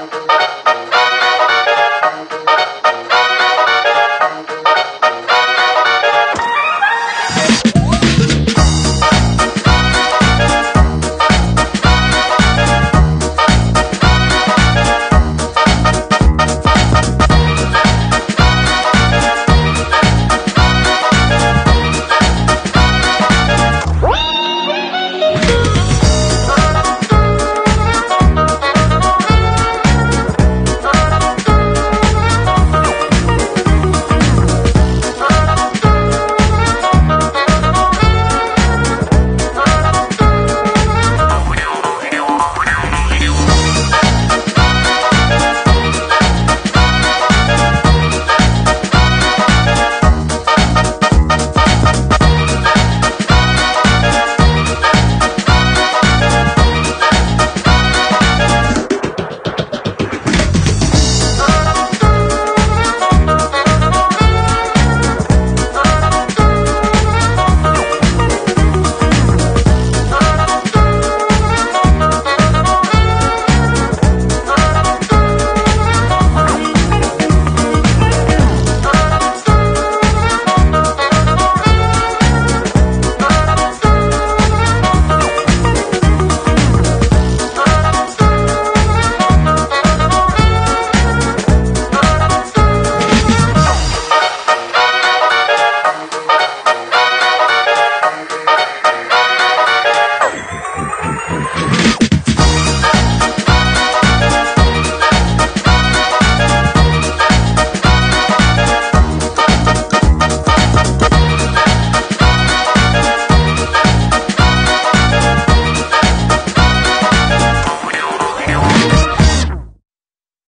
Música